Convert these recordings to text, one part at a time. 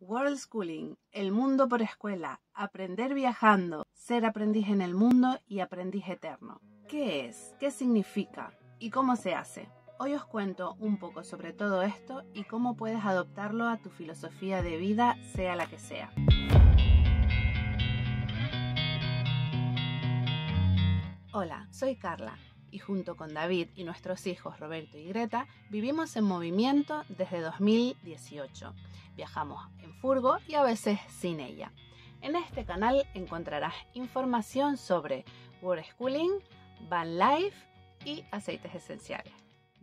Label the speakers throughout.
Speaker 1: World Schooling, el mundo por escuela, aprender viajando, ser aprendiz en el mundo y aprendiz eterno. ¿Qué es? ¿Qué significa? ¿Y cómo se hace? Hoy os cuento un poco sobre todo esto y cómo puedes adoptarlo a tu filosofía de vida, sea la que sea. Hola, soy Carla y junto con David y nuestros hijos Roberto y Greta vivimos en movimiento desde 2018. Viajamos en furgo y a veces sin ella. En este canal encontrarás información sobre World Schooling, Van Life y aceites esenciales.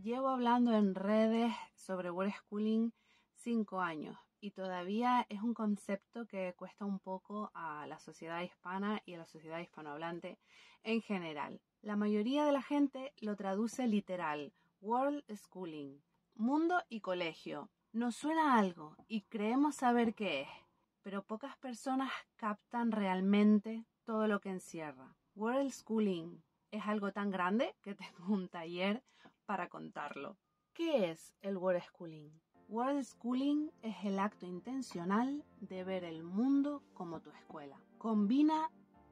Speaker 1: Llevo hablando en redes sobre World Schooling 5 años y todavía es un concepto que cuesta un poco a la sociedad hispana y a la sociedad hispanohablante en general. La mayoría de la gente lo traduce literal, World Schooling, mundo y colegio. Nos suena algo y creemos saber qué es, pero pocas personas captan realmente todo lo que encierra. World Schooling es algo tan grande que tengo un taller para contarlo. ¿Qué es el World Schooling? World Schooling es el acto intencional de ver el mundo como tu escuela. Combina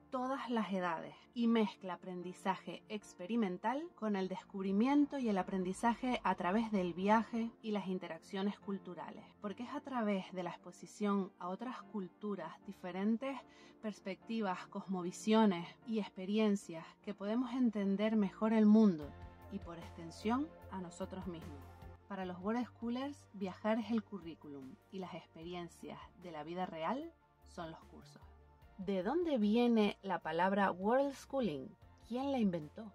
Speaker 1: todas las edades y mezcla aprendizaje experimental con el descubrimiento y el aprendizaje a través del viaje y las interacciones culturales, porque es a través de la exposición a otras culturas, diferentes perspectivas, cosmovisiones y experiencias que podemos entender mejor el mundo y por extensión a nosotros mismos. Para los World Schoolers, viajar es el currículum y las experiencias de la vida real son los cursos. ¿De dónde viene la palabra World Schooling? ¿Quién la inventó?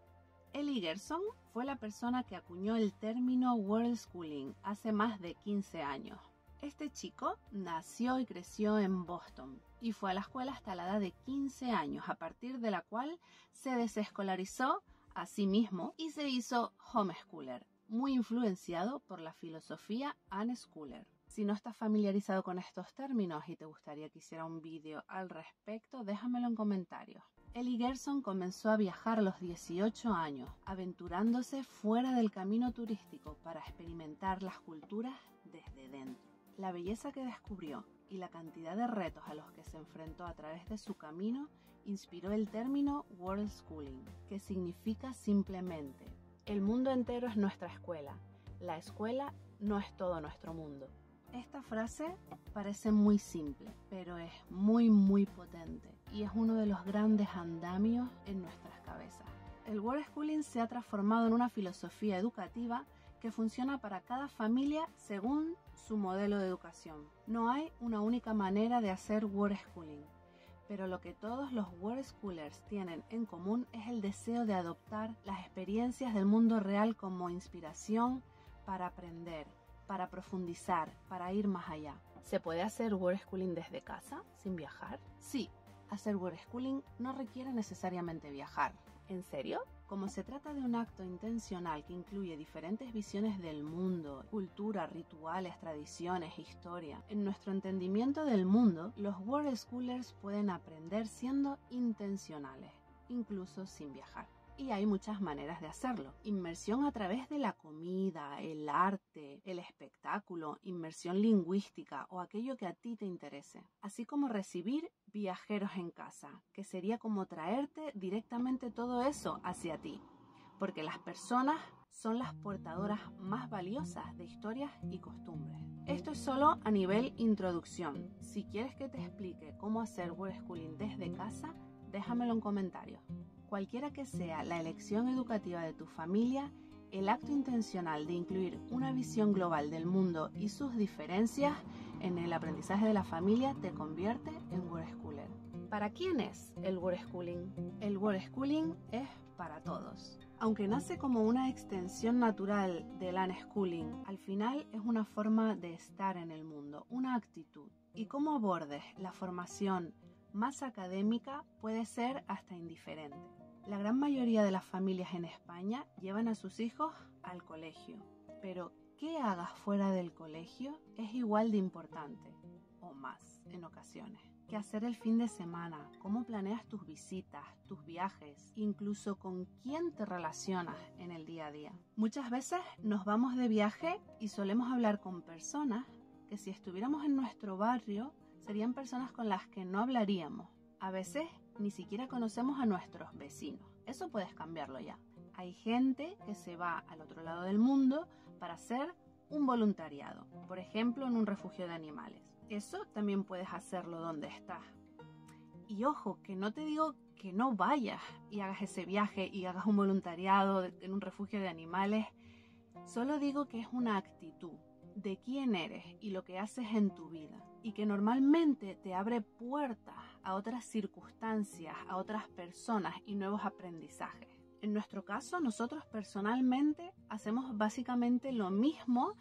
Speaker 1: Eli Gerson fue la persona que acuñó el término World Schooling hace más de 15 años. Este chico nació y creció en Boston y fue a la escuela hasta la edad de 15 años, a partir de la cual se desescolarizó a sí mismo y se hizo homeschooler, muy influenciado por la filosofía Anne. Si no estás familiarizado con estos términos y te gustaría que hiciera un vídeo al respecto, déjamelo en comentarios. Eli Gerson comenzó a viajar a los 18 años, aventurándose fuera del camino turístico para experimentar las culturas desde dentro. La belleza que descubrió y la cantidad de retos a los que se enfrentó a través de su camino inspiró el término World Schooling, que significa simplemente el mundo entero es nuestra escuela. La escuela no es todo nuestro mundo. Esta frase parece muy simple, pero es muy muy potente y es uno de los grandes andamios en nuestras cabezas. El World Schooling se ha transformado en una filosofía educativa que funciona para cada familia según su modelo de educación. No hay una única manera de hacer World Schooling pero lo que todos los World Schoolers tienen en común es el deseo de adoptar las experiencias del mundo real como inspiración para aprender, para profundizar, para ir más allá. ¿Se puede hacer World Schooling desde casa, sin viajar? Sí, hacer World Schooling no requiere necesariamente viajar. ¿En serio? Como se trata de un acto intencional que incluye diferentes visiones del mundo, cultura, rituales, tradiciones, historia, en nuestro entendimiento del mundo, los World Schoolers pueden aprender siendo intencionales, incluso sin viajar y hay muchas maneras de hacerlo. Inmersión a través de la comida, el arte, el espectáculo, inmersión lingüística o aquello que a ti te interese. Así como recibir viajeros en casa, que sería como traerte directamente todo eso hacia ti. Porque las personas son las portadoras más valiosas de historias y costumbres. Esto es solo a nivel introducción. Si quieres que te explique cómo hacer World Schooling desde casa, déjamelo en comentarios. Cualquiera que sea la elección educativa de tu familia, el acto intencional de incluir una visión global del mundo y sus diferencias en el aprendizaje de la familia te convierte en World Schooler. ¿Para quién es el World Schooling? El World Schooling es para todos. Aunque nace como una extensión natural del unschooling, al final es una forma de estar en el mundo, una actitud. Y cómo abordes la formación más académica puede ser hasta indiferente. La gran mayoría de las familias en España llevan a sus hijos al colegio, pero qué hagas fuera del colegio es igual de importante, o más en ocasiones, que hacer el fin de semana, cómo planeas tus visitas, tus viajes, incluso con quién te relacionas en el día a día. Muchas veces nos vamos de viaje y solemos hablar con personas que si estuviéramos en nuestro barrio, serían personas con las que no hablaríamos. A veces ni siquiera conocemos a nuestros vecinos. Eso puedes cambiarlo ya. Hay gente que se va al otro lado del mundo para hacer un voluntariado, por ejemplo en un refugio de animales. Eso también puedes hacerlo donde estás. Y ojo, que no te digo que no vayas y hagas ese viaje y hagas un voluntariado en un refugio de animales. Solo digo que es una actitud de quién eres y lo que haces en tu vida y que normalmente te abre puertas a otras circunstancias, a otras personas y nuevos aprendizajes. En nuestro caso, nosotros personalmente hacemos básicamente lo mismo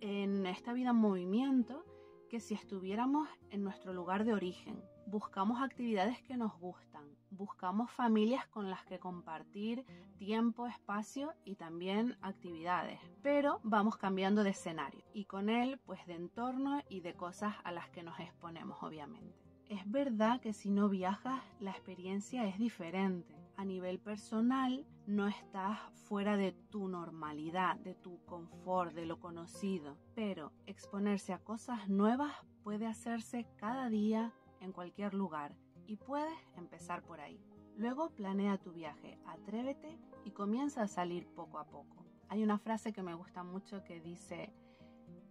Speaker 1: en esta vida en movimiento que si estuviéramos en nuestro lugar de origen. Buscamos actividades que nos gustan, buscamos familias con las que compartir tiempo, espacio y también actividades, pero vamos cambiando de escenario y con él pues de entorno y de cosas a las que nos exponemos obviamente. Es verdad que si no viajas la experiencia es diferente. A nivel personal no estás fuera de tu normalidad, de tu confort, de lo conocido, pero exponerse a cosas nuevas puede hacerse cada día en cualquier lugar y puedes empezar por ahí. Luego planea tu viaje, atrévete y comienza a salir poco a poco. Hay una frase que me gusta mucho que dice,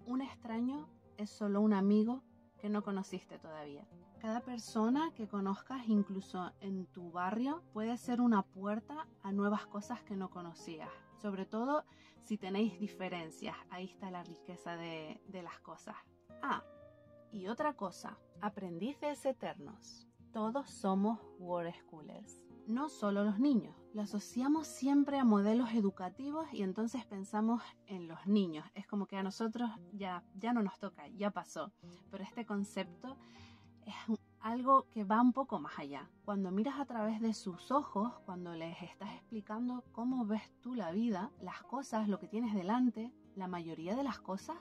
Speaker 1: un extraño es solo un amigo que no conociste todavía. Cada persona que conozcas, incluso en tu barrio, puede ser una puerta a nuevas cosas que no conocías. Sobre todo si tenéis diferencias, ahí está la riqueza de, las cosas. Ah, y otra cosa, aprendices eternos. Todos somos World Schoolers. No solo los niños. Lo asociamos siempre a modelos educativos y entonces pensamos en los niños. Es como que a nosotros ya, ya no nos toca, ya pasó. Pero este concepto es algo que va un poco más allá. Cuando miras a través de sus ojos, cuando les estás explicando cómo ves tú la vida, las cosas, lo que tienes delante, la mayoría de las cosas,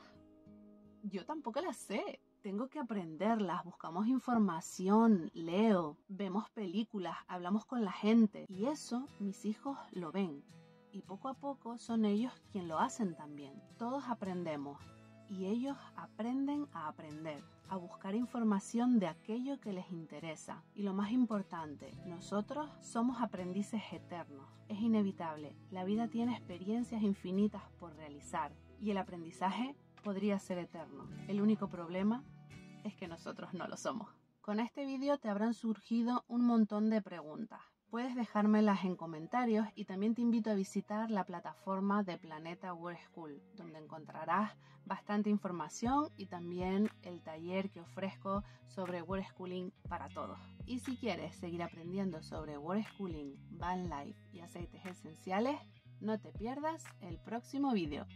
Speaker 1: yo tampoco las sé tengo que aprenderlas, buscamos información, leo, vemos películas, hablamos con la gente y eso mis hijos lo ven. Y poco a poco son ellos quien lo hacen también. Todos aprendemos y ellos aprenden a aprender, a buscar información de aquello que les interesa. Y lo más importante, nosotros somos aprendices eternos. Es inevitable, la vida tiene experiencias infinitas por realizar y el aprendizaje podría ser eterno. El único problema es que nosotros no lo somos. Con este vídeo te habrán surgido un montón de preguntas. Puedes dejármelas en comentarios y también te invito a visitar la plataforma de Planeta World School, donde encontrarás bastante información y también el taller que ofrezco sobre World Schooling para todos. Y si quieres seguir aprendiendo sobre World Schooling, Van Life y aceites esenciales, no te pierdas el próximo vídeo.